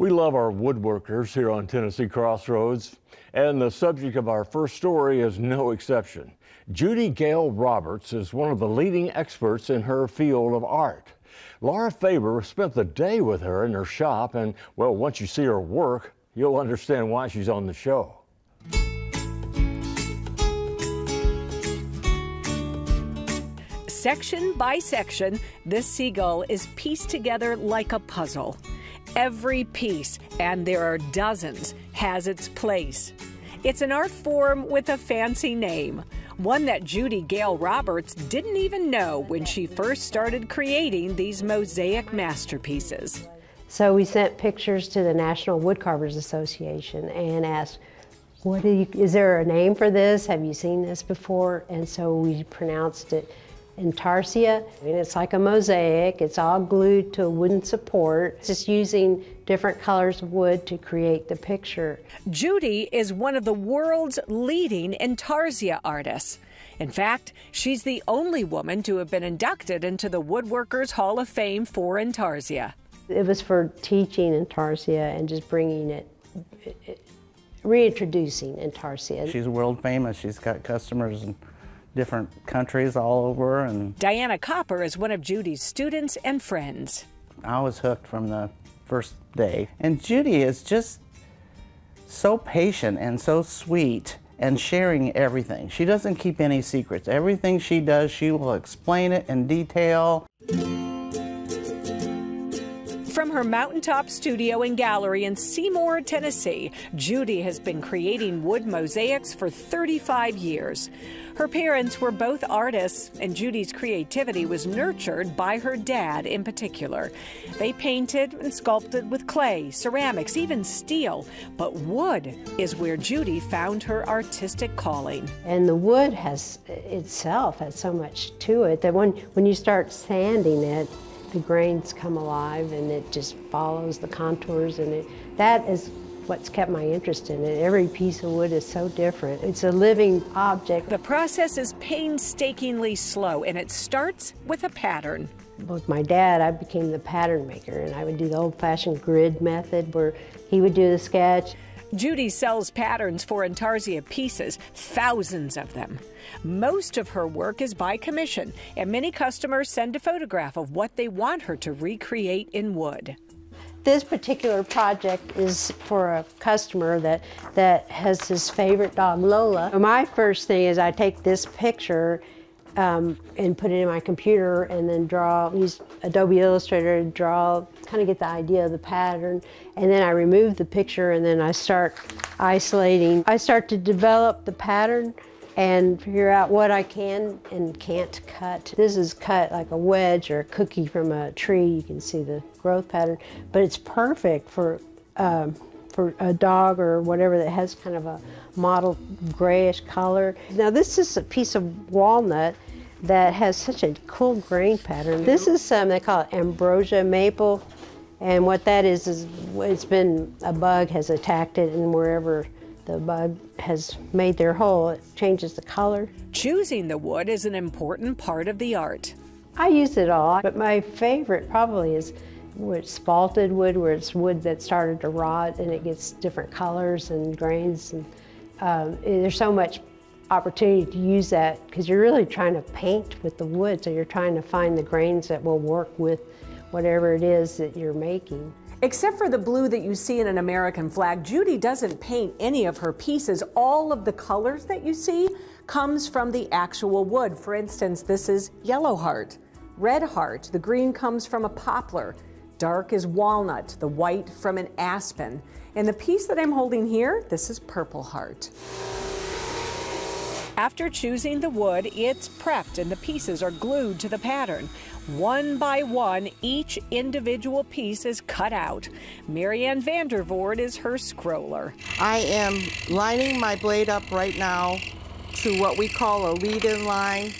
We love our woodworkers here on Tennessee Crossroads, and the subject of our first story is no exception. Judy Gale Roberts is one of the leading experts in her field of art. Laura Faber spent the day with her in her shop, and well, once you see her work, you'll understand why she's on the show. Section by section, this seagull is pieced together like a puzzle. Every piece, and there are dozens, has its place. It's an art form with a fancy name, one that Judy Gale Roberts didn't even know when she first started creating these mosaic masterpieces. So we sent pictures to the National Woodcarvers Association and asked, what you, is there a name for this? Have you seen this before? And so we pronounced it intarsia. And it's like a mosaic. It's all glued to a wooden support. It's just using different colors of wood to create the picture. Judy is one of the world's leading intarsia artists. In fact, she's the only woman to have been inducted into the Woodworkers Hall of Fame for intarsia. It was for teaching intarsia and just bringing it, reintroducing intarsia. She's world famous. She's got customers and different countries all over. And Diana Copper is one of Judy's students and friends. I was hooked from the first day. And Judy is just so patient and so sweet and sharing everything. She doesn't keep any secrets. Everything she does, she will explain it in detail. Her mountaintop studio and gallery in Seymour, Tennessee, Judy has been creating wood mosaics for 35 years. Her parents were both artists, and Judy's creativity was nurtured by her dad in particular. They painted and sculpted with clay, ceramics, even steel, but wood is where Judy found her artistic calling. And the wood has itself has so much to it that when, when you start sanding it, the grains come alive and it just follows the contours and it, that is what's kept my interest in it. Every piece of wood is so different. It's a living object. The process is painstakingly slow and it starts with a pattern. With my dad, I became the pattern maker and I would do the old-fashioned grid method where he would do the sketch Judy sells patterns for intarsia pieces, thousands of them. Most of her work is by commission, and many customers send a photograph of what they want her to recreate in wood. This particular project is for a customer that, that has his favorite dog, Lola. My first thing is I take this picture um, and put it in my computer and then draw, use Adobe Illustrator to draw, kind of get the idea of the pattern. And then I remove the picture and then I start isolating. I start to develop the pattern and figure out what I can and can't cut. This is cut like a wedge or a cookie from a tree. You can see the growth pattern, but it's perfect for um, for a dog or whatever that has kind of a mottled grayish color. Now this is a piece of walnut that has such a cool grain pattern. This is some, they call it ambrosia maple. And what that is, is it's been, a bug has attacked it and wherever the bug has made their hole, it changes the color. Choosing the wood is an important part of the art. I use it all, but my favorite probably is where it's spalted wood, where it's wood that started to rot and it gets different colors and grains. And um, there's so much opportunity to use that because you're really trying to paint with the wood, so you're trying to find the grains that will work with whatever it is that you're making. Except for the blue that you see in an American flag, Judy doesn't paint any of her pieces. All of the colors that you see comes from the actual wood. For instance, this is yellow heart, red heart, the green comes from a poplar, Dark is walnut, the white from an aspen. And the piece that I'm holding here, this is Purple Heart. After choosing the wood, it's prepped and the pieces are glued to the pattern. One by one, each individual piece is cut out. Marianne Vandervoort is her scroller. I am lining my blade up right now to what we call a lead-in line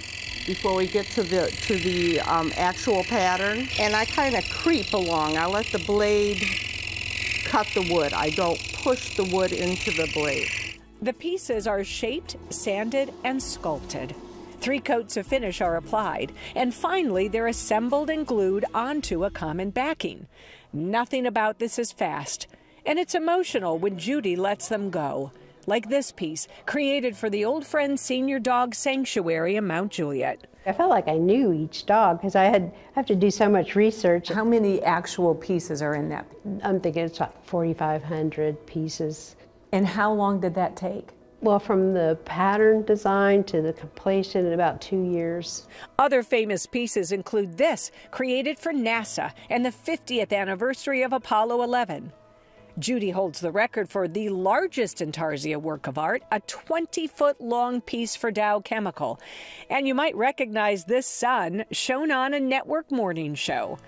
before we get to the, to the um, actual pattern. And I kind of creep along. I let the blade cut the wood. I don't push the wood into the blade. The pieces are shaped, sanded, and sculpted. Three coats of finish are applied, and finally they're assembled and glued onto a common backing. Nothing about this is fast, and it's emotional when Judy lets them go. Like this piece, created for the Old Friends Senior Dog Sanctuary in Mount Juliet. I felt like I knew each dog because I had have to do so much research. How many actual pieces are in that? I'm thinking it's like 4,500 pieces. And how long did that take? Well, from the pattern design to the completion in about two years. Other famous pieces include this, created for NASA and the 50th anniversary of Apollo 11. Judy holds the record for the largest Intarsia work of art, a 20 foot long piece for Dow Chemical. And you might recognize this sun shown on a network morning show.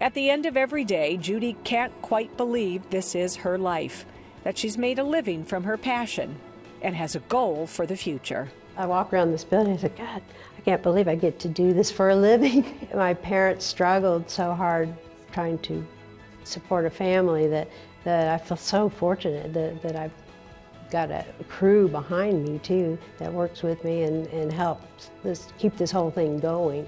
At the end of every day, Judy can't quite believe this is her life, that she's made a living from her passion and has a goal for the future. I walk around this building and I said, God, I can't believe I get to do this for a living. My parents struggled so hard trying to support a family that, that I feel so fortunate that, that I've got a crew behind me too that works with me and, and helps this, keep this whole thing going.